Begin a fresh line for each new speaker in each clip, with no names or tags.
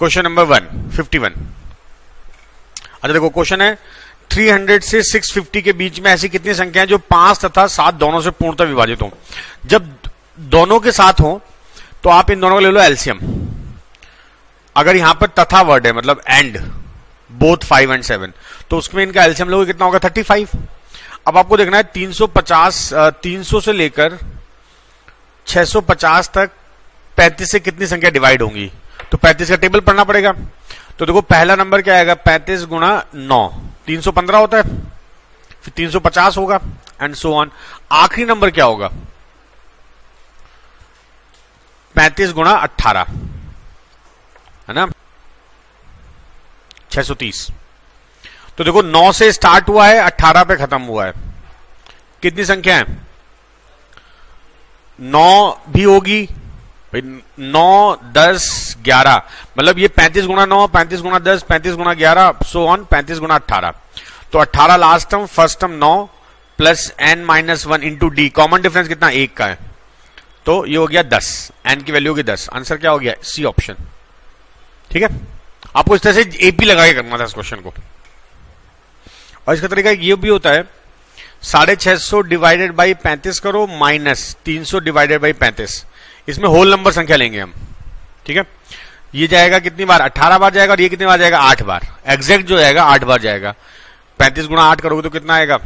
Question number one fifty one अच्छा देखो, question है 300 से 650 के बीच में ऐसी कितनी संख्या है जो पाँच तथा सात दोनों से पूर्णतः विभाजित हो। जब दोनों के साथ हो तो आप इन दोनों को ले लो एल्सियम अगर यहाँ पर तथा वर्ड है मतलब and both five and seven तो उसमें इनका एल्सियम लोगे कितना होगा? थर्टी फाइव अब आपको देखना है 350 300 से लेकर 650 तक 35 से कितनी संख्या डिवाइड होंगी? तो 35 का टेबल पढ़ना पड़ेगा। तो देखो, पहला नंबर क्या आएगा? 35 गुणा नौ। तीन सौ पंद्रह होता है। फिर 350 होगा एंड सो ऑन आखिरी नंबर क्या होगा? 35 गुणा अट्ठारह। है ना? 630 तो देखो 9 से स्टार्ट हुआ है 18 पे खत्म हुआ है। कितनी संख्या है? 9 भी होगी नौ, दस, ग्यारह। मतलब ये पैंतीस गुणा नौ, पैंतीस गुणा दस, पैंतीस गुणा ग्यारह सो ऑन पैंतीस गुणा अट्ठारह। तो अट्ठारह लास्ट टर्म फ़र्स्ट टर्म नौ plus n minus one into d common difference कितना? एक का है। तो ये हो गया दस। एन की वैल्यू होगी दस। आंसर क्या हो गया? सी ऑप्शन ठीक है? आपको इस तरह से एपी लगा के करना था इस क्वेश्चन को। और इसका तरीका ये भी होता है, साढ़े छह सौ डिवाइडेड बाई पैंतीस करो माइनस तीन सौ डिवाइडेड बाई पैंतीस। इसमें होल नंबर संख्या लेंगे हम। ठीक है? ये जाएगा कितनी बार? 18 बार जाएगा और ये कितनी बार जाएगा? आठ बार। एग्जैक्ट जो जाएगा आठ बार जाएगा। पैंतीस गुणा आठ करोगे तो कितना आएगा?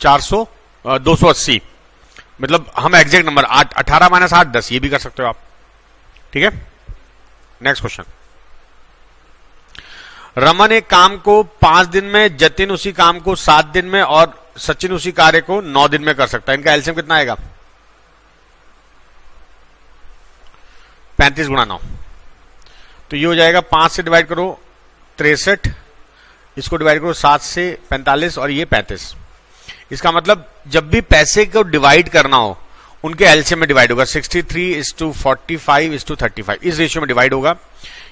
400 280 मतलब हम एग्जैक्ट नंबर आठ, अठारह माइनस आठ, दस। ये भी कर सकते हो आप। ठीक है? नेक्स्ट क्वेश्चन रमन एक काम को पाँच दिन में, जतिन उसी काम को सात दिन में और सचिन उसी कार्य को नौ दिन में कर सकता है। इनका एल्सियम कितना आएगा? पैंतीस गुणा नौ। तो ये हो जाएगा पाँच से डिवाइड करो, तिरसठ, इसको डिवाइड करो सात से पैंतालीस और ये पैंतीस। इसका मतलब जब भी पैसे को डिवाइड करना हो, उनके एल्सियम में डिवाइड होगा। 63 three is to forty five is to thirty five इस रेशियो में डिवाइड होगा।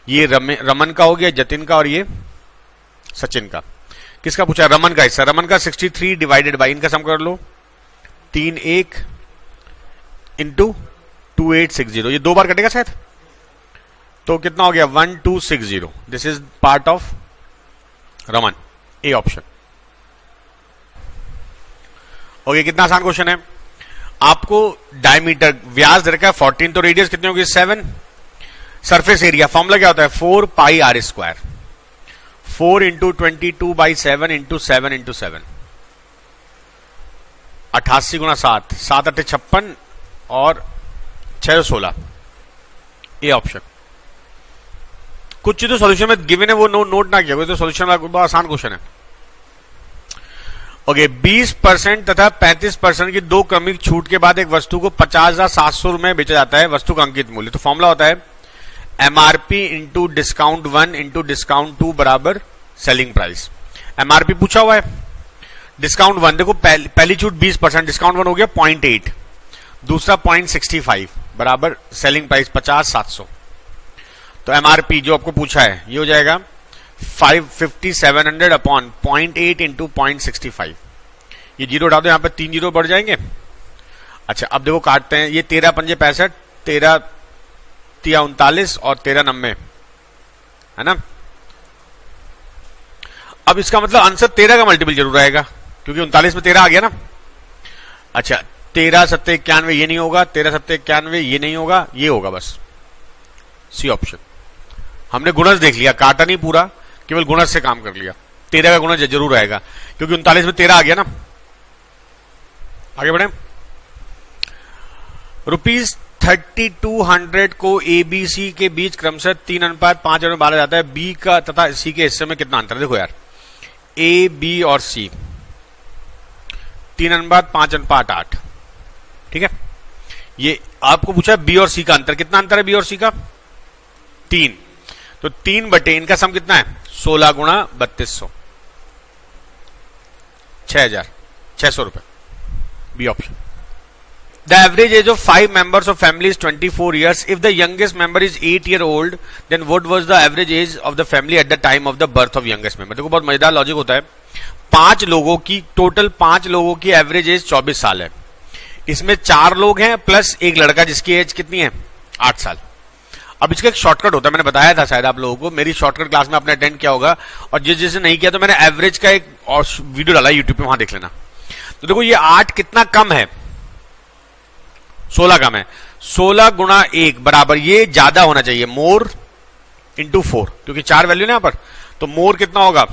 ये रमन का हो गया, जतिन का और ये सचिन का। किसका पूछा? रमन का हिस्सा। रमन का 63 डिवाइडेड बाई इनका सम कर लो। तीन एक into two eight six zero ये दो बार कटेगा शायद? तो कितना हो गया? One, two, six, zero. This is part of Raman A option okay कितना आसान क्वेश्चन है? आपको डायमीटर व्यास दे रखा है फोर्टीन तो रेडियस कितनी होगी? सेवन सरफेस एरिया फॉर्मूला क्या होता है? Four pi r square four into twenty two by seven into seven into seven अठासी गुना सात. सात अट्ठे छप्पन और छह सोलह. ए ऑप्शन कुछ चीज़ों सोल्यूशन में गिवन है वो नो, नोट ना किया। तो सोल्यूशन आसान क्वेश्चन है। ओके 20 परसेंट तथा 35 परसेंट की दो क्रमिक छूट के बाद एक वस्तु को पचास हज़ार सात सौ रुपए बेचा जाता है वस्तु का अंकित मूल्य। तो फॉर्मूला होता है MRP into discount one into discount two बराबर सेलिंग प्राइस एमआरपी पूछा हुआ है डिस्काउंट वन देखो पहली, पहली छूट 20 परसेंट डिस्काउंट वन हो गया पॉइंट एट दूसरा पॉइंट सिक्सटी फाइव बराबर सेलिंग प्राइस पचास सात सौ। तो एमआरपी जो आपको पूछा है, ये हो जाएगा five fifty seven hundred upon point eight into point sixty five ये ज़ीरो डाल दो, यहाँ पर तीन ज़ीरो बढ़ जाएँगे। अच्छा अब देखो काटते हैं, ये तेरह पंजे पैंसठ, तेरह तिया उनतालीस और तेरह नब्बे। है ना? अब इसका मतलब आंसर तेरह का मल्टीपल ज़रूर आएगा, क्योंकि उनतालीस में तेरह आ गया ना। अच्छा तेरह सत्ते इक्यानवे, ये नहीं होगा, तेरह सत्ते इक्यानवे, ये नहीं होगा, ये होगा बस। सी ऑप्शन हमने गुणज देख लिया, काटा नहीं पूरा, केवल गुणज से काम कर लिया। तेरह का गुणज ज़रूर आएगा, क्योंकि उनतालीस में तेरह आ गया ना। आगे बढ़े। रुपीज़ थर्टी टू हंड्रेड को ए बी सी के बीच क्रमशः तीन अनुपात, पाँच में बांधा जाता है। बी का तथा सी के हिस्से में कितना अंतर देखो यार। ए बी और सी तीन अनुपात, पाँच अनुपात, आठ। ठीक है? ये आपको पूछा बी और सी का अंतर। कितना अंतर है बी और सी का? तीन। तो तीन बटे इनका सम कितना है? सोलह गुणा बत्तीस सौ। छह हज़ार, छह सौ रुपए। B option the average age of five members of family is twenty four years if the youngest member is eight year old then what was the average age of the family at the time of the birth of youngest member देखो, बहुत मज़ेदार logic होता है। पाँच लोगों की total पाँच लोगों की एवरेज एज चौबीस साल है। इसमें चार लोग हैं प्लस एक लड़का जिसकी एज कितनी है? आठ साल। अब इसका एक शॉर्टकट होता है, मैंने बताया था शायद आप लोगों को, मेरी शॉर्टकट क्लास में आपने अटेंड किया होगा, और जिस जिसने नहीं किया तो मैंने एवरेज का एक और वीडियो डाला यूट्यूब पे, वहाँ देख लेना। तो देखो ये आठ कितना कम है? सोलह कम है। सोलह गुणा एक बराबर, ये ज़्यादा होना चाहिए मोर इंटू फोर क्योंकि चार वैल्यू ना यहाँ पर। तो मोर कितना होगा?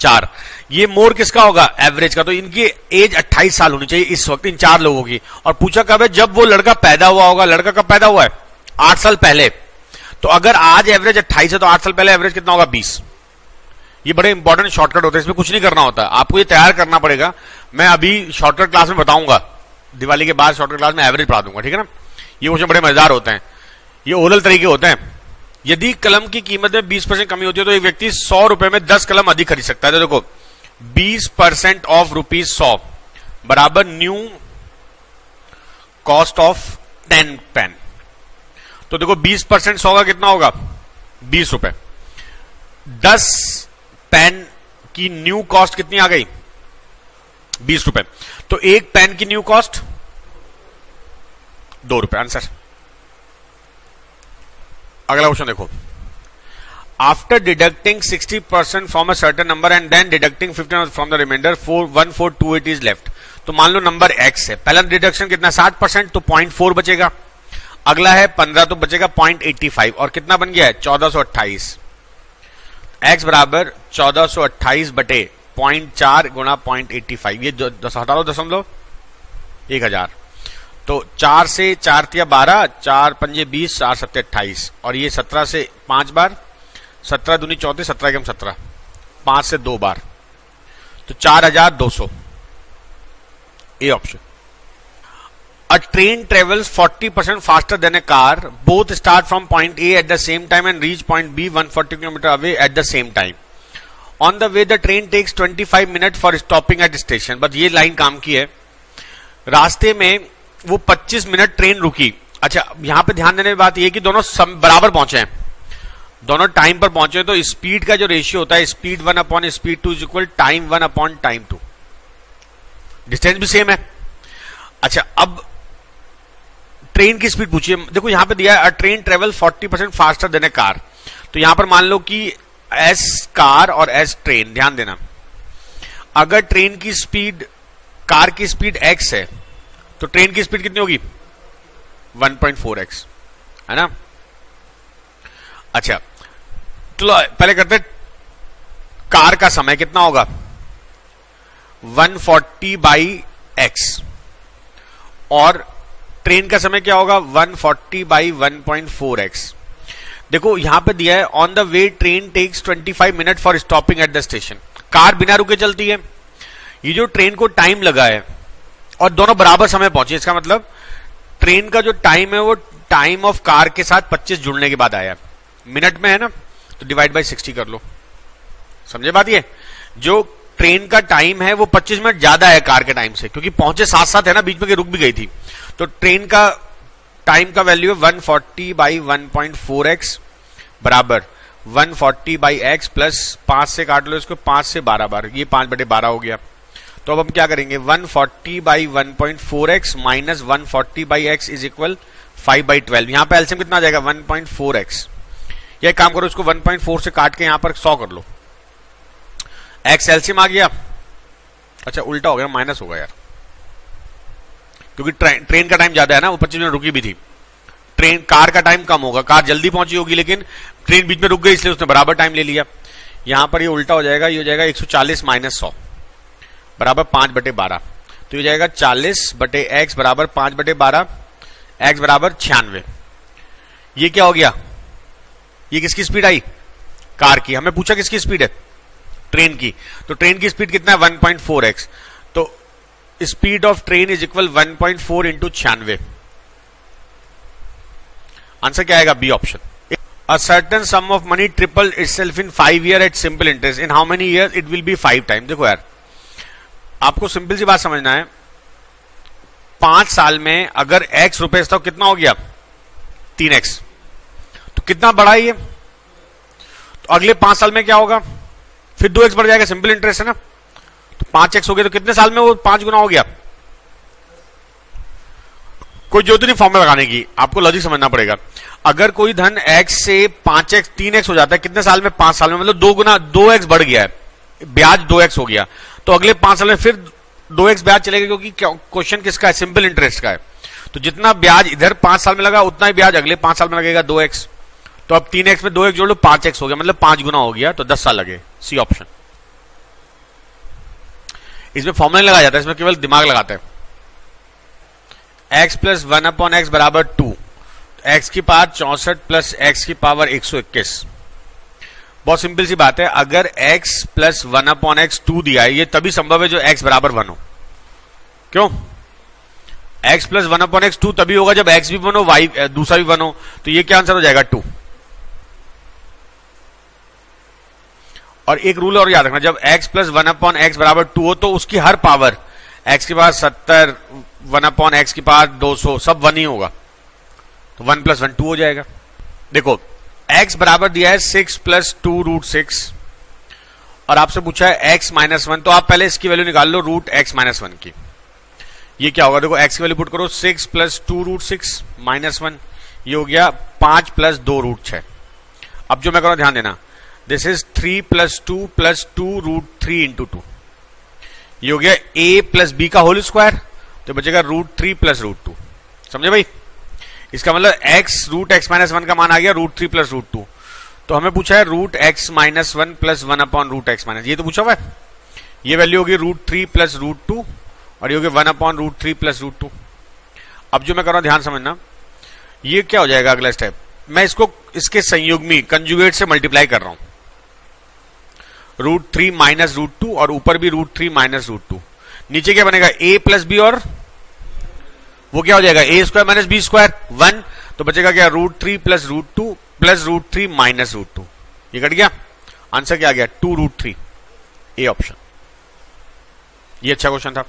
चार। ये मोर किसका होगा? एवरेज का। तो इनकी एज 28 साल होनी चाहिए इस वक्त इन चार लोगों की। और पूछा कब है? जब वो लड़का पैदा हुआ होगा, लड़का कब पैदा हुआ है? आठ साल पहले। तो अगर आज एवरेज अट्ठाईस है तो आठ साल पहले एवरेज कितना होगा? बीस। ये बड़े इंपॉर्टेंट शॉर्टकट होते हैं, इसमें कुछ नहीं करना होता। आपको ये तैयार करना पड़ेगा। मैं अभी शॉर्टकट क्लास में बताऊँगा। दिवाली के बाद शॉर्टकट क्लास में एवरेज पढ़ा दूँगा, ठीक है ना? ये क्वेश्चन बड़े मज़ेदार होते हैं। ये ओरल तरीके होते हैं। यदि कलम की कीमत में 20 परसेंट कमी होती है तो एक व्यक्ति सौ रुपए में 10 कलम अधिक खरीद सकता है। तो देखो 20 परसेंट ऑफ़ रुपीज़ सौ बराबर new cost of ten pen तो देखो 20 परसेंट सौ का कितना होगा? बीस रुपए। दस पेन की न्यू कॉस्ट कितनी आ गई? बीस रुपए। तो एक पेन की न्यू कॉस्ट दो रुपए। आंसर। अगला क्वेश्चन देखो। After deducting 60 percent from a certain number and then deducting 15 from the remainder four one four two eight is left तो मान लो नंबर एक्स है। पहला डिडक्शन कितना? 60 परसेंट तो पॉइंट फोर बचेगा। अगला है 15 तो बचेगा पॉइंट एट्टी फाइव। और कितना बन गया है? चौदह सौ अट्ठाईस। एक्स बराबर चौदह सौ अट्ठाईस बटे पॉइंट चार गुणा पॉइंट एट्टी फाइव। ये हटा लो दशमलव एक हज़ार। तो चार से चार तिया बारह, चार पंजे बीस, चार सत्ते अट्ठाईस। और ये सत्रह से पाँच बार, सत्रह दूनी चौतीस, सत्रह एकम सत्रह। पाँच से दो बार। तो चार हज़ार दो सौ। A option a train travels 40 percent faster than a car both start from point A at the same time and reach point B 140 kilometre away at the same time on the way the train takes 25 minute for stopping at station but ये line काम की है। रास्ते में वो 25 minute train रुकी। अच्छा यहाँ पे ध्यान देने की बात यह कि दोनों सम, बराबर पहुँचे हैं। दोनों टाइम पर पहुँचे तो स्पीड का जो रेशियो होता है speed one upon speed two is equal time one upon time two distance भी सेम है। अच्छा अब ट्रेन की स्पीड पूछिए। देखो, यहाँ पे दिया है train travel 40 percent faster than car. तो यहाँ पर मान लो कि एस कार और एस ट्रेन, ध्यान देना। अगर ट्रेन की स्पीड, कार की स्पीड एक्स है तो ट्रेन की स्पीड कितनी होगी? 1.4x है ना? अच्छा तो पहले करते कार का समय कितना होगा? 140 फोर्टी बाई एक्स और ट्रेन का समय क्या होगा? 140 फोर्टी बाई वन देखो, यहाँ पे दिया है on the way train takes 25 minute for stopping at the station car बिना रुके चलती है। ये जो ट्रेन को टाइम लगा है, और दोनों बराबर समय पहुँचे, इसका मतलब ट्रेन का जो टाइम है, वो टाइम ऑफ़ कार के साथ 25 जुड़ने के बाद आया। मिनट में है ना तो डिवाइड बाई 60 कर लो। समझे बात ये? जो ट्रेन का टाइम है, वो 25 मिनट ज़्यादा है कार के टाइम से, क्योंकि पहुँचे साथ साथ है ना, बीच में के रुक भी गई थी। तो ट्रेन का टाइम का वैल्यू है 140 फोर्टी बाई वन एक्स बराबर। 140 फोर्टी बाई एक्स प्लस पाँच से काट लो इसको पाँच से बारह बार। ये पाँच बटे बारह हो गया। तो अब हम क्या करेंगे? 140 forty by one point four X minus one forty by X is equal five by twelve यहाँ पर एल्सियम कितना आ जाएगा? 1.4x पॉइंट फोर एक्स यह काम करो, इसको 1.4 से काट के यहाँ पर 100 कर लो। एक्स एल्सियम आ गया। अच्छा उल्टा हो गया, माइनस होगा यार। क्योंकि ट्रेन, ट्रेन का टाइम ज़्यादा है ना वो पच्चीस मिनट रुकी भी थी। ट्रेन कार का टाइम कम होगा। कार जल्दी पहुँची होगी लेकिन ट्रेन बीच में रुक गई इसलिए उसने बराबर टाइम ले लिया। यहाँ पर ये उल्टा हो जाएगा ये हो जाएगा 140 माइनस सौ। बराबर पाँच बटे बारह। तो ये जाएगा चालीस बटे एक्स बराबर पाँच बटे बारह एक्स बराबर छियानवे। ये क्या हो गया? ये किसकी स्पीड आई? कार की। हमें पूछा किसकी स्पीड है? ट्रेन की। तो ट्रेन की स्पीड कितना है? 1.4x तो speed of train is equal 1.4 point four into छियानवे आंसर क्या आएगा? B option a certain sum of money triple itself in five year at simple interest in how many year it will be five time देखो यार, आपको simple सी बात समझना है। पाँच साल में अगर एक्स रुपए तो कितना हो गया? तीन एक्स तो कितना बढ़ा ये? तो अगले पाँच साल में क्या होगा? फिर दो एक्स बढ़ जाएगा सिंपल इंटरेस्ट है ना? पाँच एक्स हो गया तो कितने साल में वो पाँच गुना हो गया? कोई ज़रूरत नहीं फॉर्मूला लगाने की। आपको लॉजिक समझना पड़ेगा। अगर कोई धन एक्स से पाँच एक्स तीन एक्स हो जाता है, कितने साल में? पाँच साल में। मतलब दो गुना, दो एक्स बढ़ गया है। ब्याज दो एक्स हो गया। तो अगले पाँच साल में फिर दो एक्स ब्याज चलेगा क्योंकि क्वेश्चन किसका है? सिंपल इंटरेस्ट का है। तो जितना ब्याज इधर पाँच साल में लगा, उतना ही ब्याज अगले पाँच साल में लगेगा दो एक्स तो अब तीन एक्स में दो एक्स जोड़ लो, पाँच एक्स हो गया। मतलब पाँच गुना हो गया तो दस साल लगे। सी ऑप्शन इसमें फॉर्मूला लगाया जाता है इसमें केवल दिमाग लगाते हैं। X plus one upon X बराबर टू एक्स की पावर चौसठ प्लस एक्स की पावर एक सौ इक्कीस। बहुत सिंपल सी बात है, अगर x plus one upon X two दिया है ये तभी संभव है जो x बराबर वन हो। क्यों? X plus one upon X two तभी होगा जब x भी वन हो, y दूसरा भी वन हो तो ये क्या आंसर हो जाएगा टू और एक रूल और याद रखना, जब x plus one upon X बराबर टू हो तो उसकी हर पावर x के पास सत्तर वन अपॉन एक्स के पास दो सौ, सब वन ही होगा। तो वन प्लस वन टू हो जाएगा। देखो, x बराबर दिया है six plus two root six और आपसे पूछा है x माइनस वन तो आप पहले इसकी वैल्यू निकाल लो रूट एक्स माइनस वन की। ये क्या होगा? देखो, x की वैल्यू पुट करो six plus two root six minus one ये हो गया पाँच प्लस दो रूट छ अब जो मैं करूँ, ध्यान देना। This is three plus two plus two root three into two ये हो गया ए प्लस बी का होल स्क्वायर तो बचेगा root three plus root two समझे भाई? इसका मतलब x root x minus one का मान आ गया root three plus root two तो हमें पूछा है root x minus one plus one upon root x minus ये तो पूछा हुआ है? ये वैल्यू होगी root three plus root two और ये होगी one upon root three plus root two अब जो मैं कर रहा हूँ, ध्यान समझना। ये क्या हो जाएगा अगला स्टेप मैं इसको, इसके संयुग्मी कंजुगेट से मल्टीप्लाई कर रहा हूँ। Root three minus root two और ऊपर भी root three minus root two नीचे क्या बनेगा? ए प्लस बी और वो क्या हो जाएगा? A square minus b square one तो बचेगा क्या? Root three plus root two plus root three minus root two ये कट गया? आंसर क्या आ गया? Two root three a option ये अच्छा क्वेश्चन था।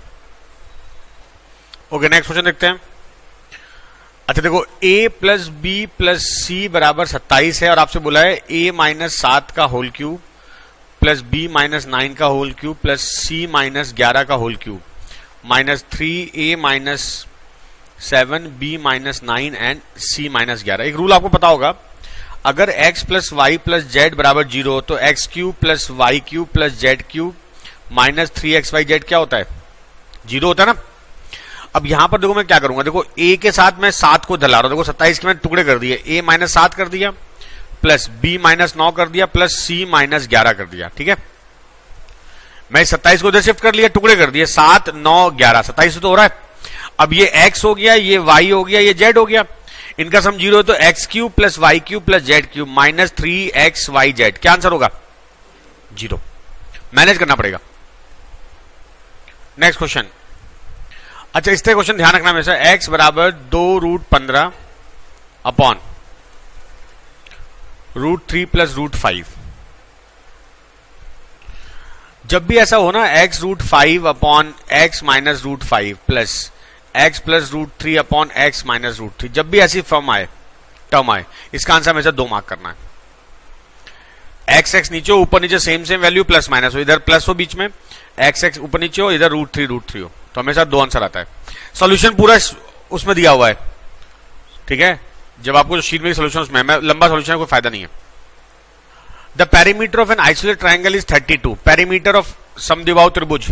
ओके नेक्स्ट क्वेश्चन देखते हैं। अच्छा देखो, a plus b plus c बराबर सत्ताईस है और आपसे बोला है a माइनस सात का whole cube plus b minus nine का whole cube, plus c minus ग्यारह का whole cube. Minus three a minus seven, b minus nine and c minus ग्यारह। एक रूल आपको पता होगा, अगर x plus y plus z बराबर ज़ीरो तो x cube plus y cube plus z cube minus three x y z क्या होता है? ज़ीरो होता है ना? अब यहाँ पर देखो मैं क्या करूँगा? देखो, a के साथ मैं सात को धला रहा हूँ। देखो, सत्ताईस के मैंने टुकड़े कर दिए। a माइनस सात कर दिया। प्लस बी माइनस नौ कर दिया, प्लस सी माइनस ग्यारह कर दिया, ठीक है? मैं सत्ताईस को उधर शिफ्ट कर लिया, टुकड़े कर दिए, सात, नौ, ग्यारह। सत्ताईस तो हो रहा है। अब ये एक्स हो गया, ये वाई हो गया, ये जेड हो गया। इनका सम ज़ीरो तो x cube plus y cube plus z cube minus three x y z क्या आंसर होगा? ज़ीरो मैनेज करना पड़ेगा। नेक्स्ट क्वेश्चन अच्छा इस तरह क्वेश्चन ध्यान रखना हमेशा। एक्स बराबर दो रूट पंद्रह upon root three plus root five. जब भी ऐसा हो ना x root five upon x minus root five plus x plus root three upon x minus root three, जब भी ऐसी फॉर्म आए, टर्म आए, इसका आंसर हमेशा दो मार्क करना है। एक्स एक्स नीचे ऊपर नीचे same same value plus minus हो, इधर प्लस हो बीच में एक्स एक्स ऊपर नीचे हो, इधर रूट थ्री रूट थ्री हो तो हमेशा दो आंसर आता है। सोल्यूशन पूरा उसमें दिया हुआ है। ठीक है? जब आपको जो शीट में सोल्यूशन उसमें लंबा सोल्यूशन कोई फ़ायदा नहीं है। The perimeter of an isolate triangle is thirty two perimeter of समदिवाव त्रिभुज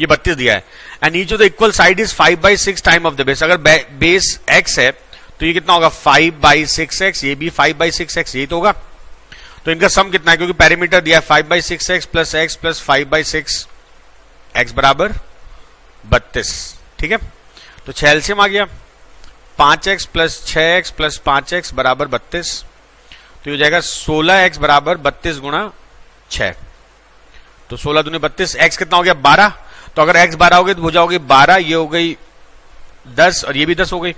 ये बत्तीस दिया है। And each of the equal side is five by six time of the base अगर बेस एक्स है तो ये कितना होगा? फाइव बाई सिक्स एक्स ये भी फाइव बाई सिक्स एक्स यही तो होगा। तो इनका सम कितना है? क्योंकि पैरामीटर दिया है five by six x plus x plus five by six x बराबर बत्तीस। ठीक है? तो छह एल्सियम आ गया। पाँच एक्स प्लस छह एक्स प्लस पाँच एक्स बराबर बत्तीस तो ये हो जाएगा सोलह एक्स बराबर बत्तीस गुणा छ तो सोलह दूनी बत्तीस, एक्स कितना हो गया बारह तो अगर एक्स बारह हो गई तो हो जाओगे बारह, ये हो गई दस और ये भी दस हो गई।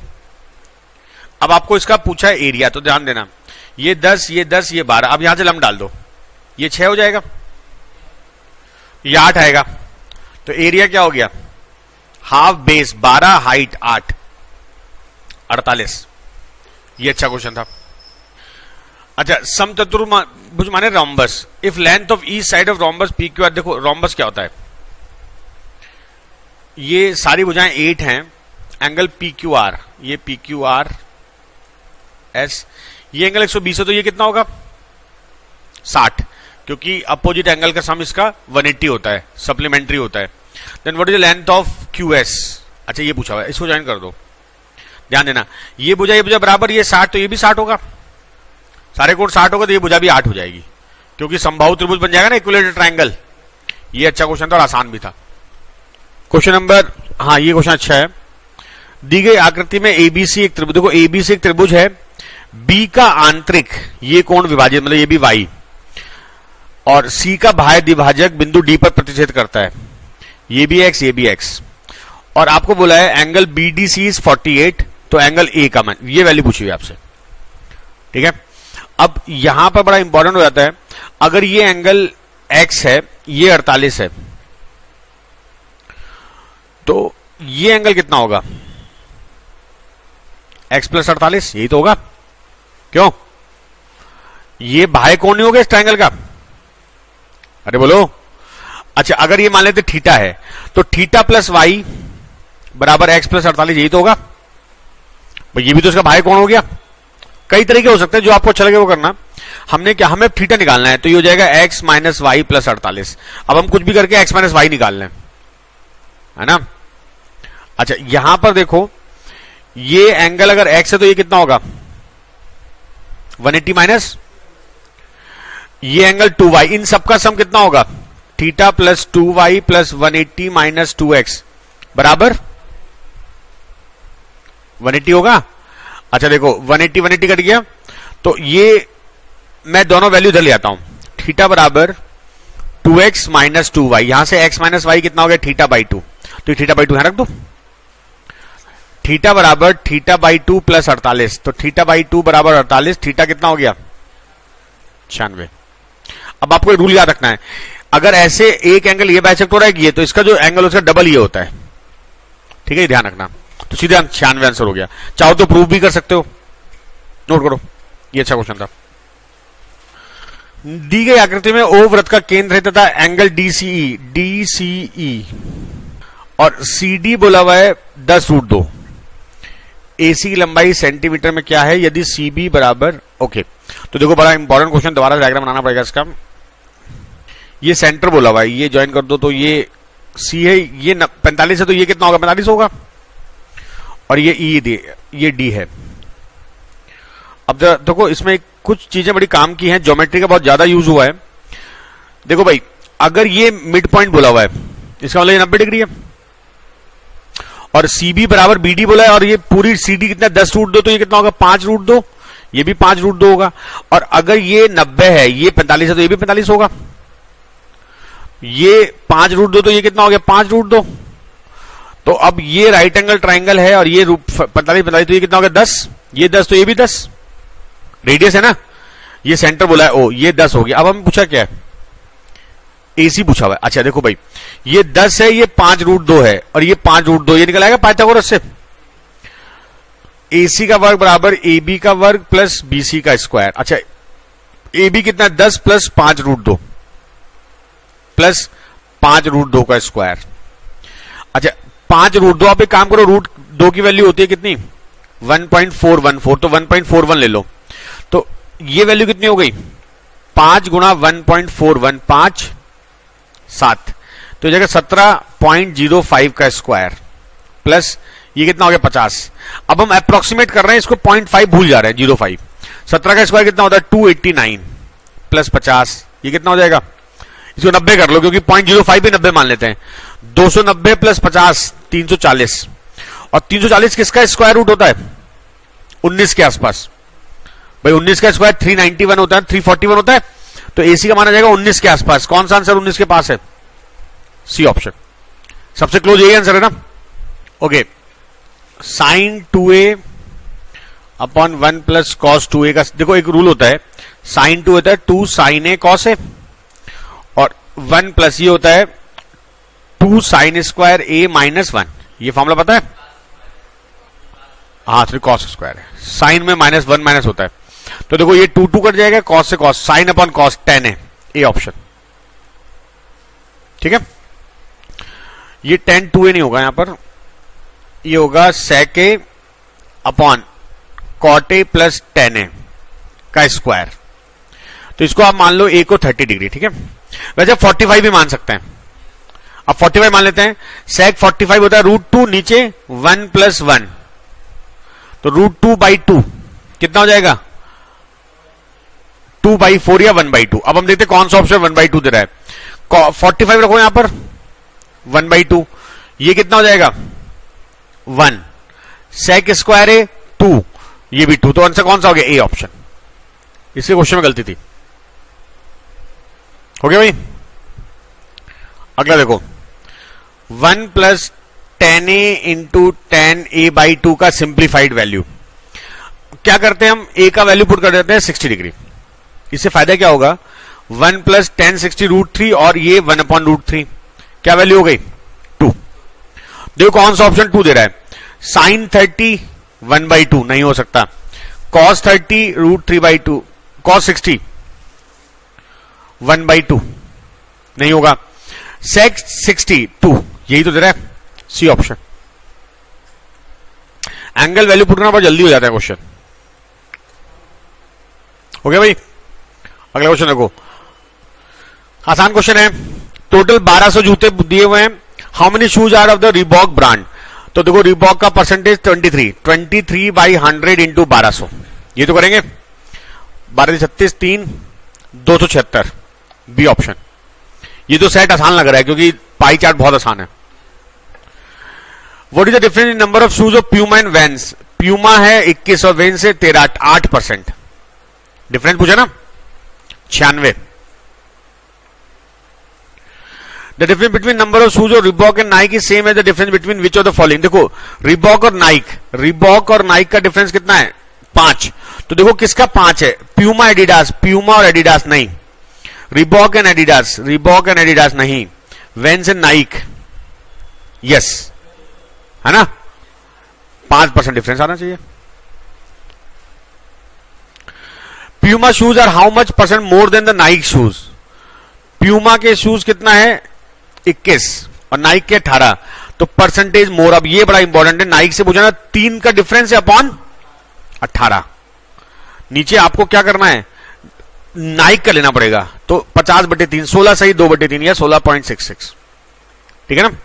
अब आपको इसका पूछा है एरिया तो ध्यान देना, ये दस ये दस, ये बारह, अब यहाँ से लम डाल दो, ये छह हो जाएगा, ये आठ आएगा तो एरिया क्या हो गया, हाफ़ बेस, बारह, हाइट आठ। अड़तालीस। ये अच्छा क्वेश्चन था। अच्छा सम चतुर्भुज माने rhombus if length of each side of rhombus p q r देखो रोम्बस क्या होता है? ये सारी भुजाएँ एट हैं। एंगल पी क्यू आर ये पी क्यू आर एस ये एंगल 120 है तो ये कितना होगा? 60 क्योंकि अपोजिट एंगल का सम इसका 180 होता है। सप्लीमेंट्री होता है। Then what is the length of q s अच्छा ये पूछा हुआ है। इसको ज्वाइन कर दो। ध्यान देना। ये भुजा ये भुजा बराबर, ये 60 तो ये भी 60 होगा। सारे कोण 60 होगा तो ये भुजा भी 8 हो जाएगी। क्योंकि संभाव त्रिभुज बन जाएगा ना इक्वलेटेड ट्रायंगल ये अच्छा क्वेश्चन था और आसान भी था। क्वेश्चन नंबर हाँ ये क्वेश्चन अच्छा है। दी गई आकृति में एबीसी एक त्रिभुज, देखो एबीसी एक त्रिभुज है। बी का आंतरिक, ये कोण विभाजित मतलब ये भी वाई और सी का बाह्य विभाजक बिंदु डी पर प्रतिच्छेद करता है। ये भी एक्स ये भी एक्स और आपको बोला है angle b d c is forty eight तो एंगल ए का मान ये वैल्यू पूछी हुई आपसे। ठीक है? अब यहाँ पर बड़ा इंपॉर्टेंट हो जाता है। अगर ये एंगल एक्स है, ये अड़तालीस है तो ये एंगल कितना होगा? एक्स प्लस अड़तालीस, यही तो होगा। क्यों? ये बाह्य कौन नहीं होगा इस ट्रायंगल का। अरे बोलो। अच्छा अगर ये मान लेते थीटा है तो थीटा प्लस वाई बराबर एक्स प्लस अड़तालीस, यही तो होगा। ये भी तो इसका भाई कौन हो गया? कई तरीके हो सकते हैं जो आपको अच्छा लगे वो करना। हमने क्या, हमें थीटा निकालना है तो ये हो जाएगा एक्स माइनस वाई प्लस अड़तालीस। अब हम कुछ भी करके एक्स माइनस वाई निकाल लें। है ना? अच्छा यहाँ पर देखो, ये एंगल अगर एक्स है तो ये कितना होगा? 180 एट्टी माइनस ये एंगल 2y इन सबका सम कितना होगा? Theta plus two y plus one eighty minus two x बराबर? 180 होगा? अच्छा देखो 180 180 कट गया। तो ये मैं दोनों वैल्यू इधर ले आता हूँ। थीटा बराबर 2x x minus two Y यहाँ से x माइनस वाई कितना हो गया? थीटा बाई टू तो थीटा बाई टू यहाँ रख दो। थीटा बराबर थीटा बाई टू प्लस अड़तालीस। तो थीटा बाई टू बराबर अड़तालीस। थीटा कितना हो गया? छियानवे। अब आपको रूल याद रखना है। अगर ऐसे एक एंगल ये बाइसेक्ट हो रहा है ये तो इसका जो एंगल उसका डबल ये होता है। ठीक है ध्यान रखना। सीधे छियानवे आंसर हो गया। चाहो तो प्रूव भी कर सकते हो। नोट करो, ये अच्छा क्वेश्चन था। दी गई आकृति में ओ व्रत का केंद्र है तथा एंगल डीसीई डीसीई और सीडी बोला हुआ है दस रूट दो। एसी की लंबाई सेंटीमीटर में क्या है? यदि सीबी बराबर ओके तो देखो बड़ा इंपॉर्टेंट क्वेश्चन दोबारा डायग्राम बनाना पड़ेगा इसका। ये सेंटर बोला हुआ है, ये ज्वाइन कर दो तो ये सी है, ये पैंतालीस है तो ये कितना होगा? पैंतालीस होगा। और ये ई e ये डी है। अब देखो, इसमें कुछ चीज़ें बड़ी काम की हैं ज्योमेट्री का बहुत ज़्यादा यूज़ हुआ है। देखो भाई, अगर ये मिड पॉइंट बोला हुआ है, इसका मतलब ये नब्बे डिग्री है। और सीबी बराबर बीडी बोला है, और ये पूरी सीडी कितना, दस रूट दो तो ये कितना होगा, पाँच रूट दो। ये भी पाँच रूट दो होगा। और अगर ये नब्बे है, ये पैंतालीस है तो ये भी पैंतालीस होगा। ये पाँच रूट दो तो ये कितना हो गया, पाँच रूट दो। तो अब ये राइट एंगल ट्राइंगल है और ये रूप पैंतालीस पैंतालीस तो ये कितना हो गया? दस। ये दस तो ये भी दस। रेडियस है ना? ये सेंटर बोला है, ओ, ये दस हो गया। अब हम पूछा क्या है? एसी पूछा हुआ अच्छा देखो भाई, ये दस है, ये पाँच रूट दो है, और ये पाँच रूट दो, ये निकल आएगा पाइथागोरस से। एसी का वर्ग बराबर ए बी का वर्ग प्लस बीसी का स्क्वायर अच्छा ए बी कितना? दस प्लस पाँच रूट दो। प्लस पाँच रूट दो का स्क्वायर अच्छा पाँच रूट दो, आप एक काम करो रूट दो की वैल्यू होती है कितनी? One point four one four तो वन पॉइंट फोर वन ले लो। तो ये वैल्यू कितनी हो गई? पाँच गुणा वन पॉइंट फोर वन पाँच, सात। तो जगह सत्रह पॉइंट ज़ीरो फाइव का स्क्वायर प्लस ये कितना हो गया? पचास। अब हम अप्रोक्सीमेट कर रहे हैं, इसको पॉइंट फाइव भूल जा रहे हैं ज़ीरो फाइव सत्रह का स्क्वायर कितना होता है? टू एट्टी नाइन प्लस पचास। ये कितना हो जाएगा? इसको नब्बे कर लो, क्योंकि पॉइंट ज़ीरो फाइव भी नब्बे मान लेते हैं। दो सौ नब्बे प्लस पचास, तीन सौ चालीस। और तीन सौ चालीस किसका स्क्वायर रूट होता है? उन्नीस के आसपास। भाई, उन्नीस का स्क्वायर थ्री नाइनटी वन होता है थ्री फोर्टी वन होता है तो एसी का माना जाएगा उन्नीस के आसपास। कौन सा आंसर उन्नीस के पास है? सी ऑप्शन सबसे क्लोज यही आंसर है ना? Okay sine two a upon one plus cos two a का देखो, एक रूल होता है। साइन टू होता है two sine a cos a और वन प्लस ये होता है two sine square a minus one. ये फॉर्मूला पता है? हाँ थ्री कॉस स्क्वायर है। साइन में माइनस वन माइनस होता है। तो देखो, ये टू टू कट जाएगा कॉस से cos sine upon cos tan है। A option. ठीक है? ये टेन टू ए नहीं होगा यहाँ पर। ये होगा sec a upon cot a plus tan a का स्क्वायर। तो इसको आप मान लो ए को थर्टी डिग्री ठीक है? वैसे फोर्टी फाइव भी मान सकते हैं। अब फोर्टी फाइव मान लेते हैं। सेक फोर्टी फाइव होता है रूट टू नीचे वन प्लस वन तो रूट टू बाई टू कितना हो जाएगा? टू बाई फोर या वन बाई टू अब हम देखते हैं कौन सा ऑप्शन वन बाई टू दे रहा है। फोर्टी फाइव रखो यहाँ पर। वन बाई टू ये कितना हो जाएगा? वन सेक स्क्वायर है टू ये भी टू तो आंसर कौन सा हो गया? ए ऑप्शन इसके क्वेश्चन में गलती थी। हो गया भाई? अगला देखो। One plus tan a into tan a by two का सिंप्लीफाइड वैल्यू। क्या करते हैं हम? ए का वैल्यू पुट कर देते हैं सिक्सटी डिग्री। इससे फ़ायदा क्या होगा? One plus tan sixty root three और ये वन अपॉन रूट थ्री। क्या वैल्यू हो गई? टू। देखो कौन सा ऑप्शन टू दे रहा है। Sine thirty one by two. नहीं हो सकता। Cos thirty root three by two. Cos sixty one by two. नहीं होगा। Sec sixty two. यही तो दे रहा है। C option angle value put करना बहुत जल्दी हो जाता है क्वेश्चन हो गया भाई? अगला क्वेश्चन देखो। आसान क्वेश्चन है। टोटल 1200 जूते दिए हुए हैं। How many shoes are of the Reebok brand तो देखो रिबॉक का परसेंटेज 23 23 बाई हंड्रेड इंटू बारह ये तो करेंगे। बारह छत्तीस, तीन, दो सौ छिहत्तर. बी ऑप्शन ये तो सेट आसान लग रहा है, क्योंकि पाई चार्ट बहुत आसान है। What is the difference in number of shoes of Puma and Vans Puma है इक्कीस और वेंस है तेरह, आठ परसेंट। डिफरेंस पूछा ना? छियानवे। The difference between number of shoes और Reebok and Nike is same as the difference between which of the following देखो रिबॉक और नाइक रिबॉक और नाइक का डिफरेंस कितना है? पाँच। तो देखो किसका पाँच है? प्यूमा एडिडास प्यूमा और एडिडास नहीं। Reebok and Adidas Reebok and Adidas नहीं। वेंस एंड नाइक यस है ना? पाँच परसेंट डिफरेंस आना चाहिए। Puma shoes are how much percent more than the Nike shoes Puma के शूज़ कितना है? 21 और नाइक के 18 तो परसेंटेज मोर अब ये बड़ा इंपॉर्टेंट है। नाइक से पूछना तीन का डिफरेंस है अपॉन 18 नीचे आपको क्या करना है? नाइक का लेना पड़ेगा। तो 50 बटे तीन, सोलह सही, दो बटे तीन या सोलह पॉइंट सिक्स सिक्स। ठीक है ना?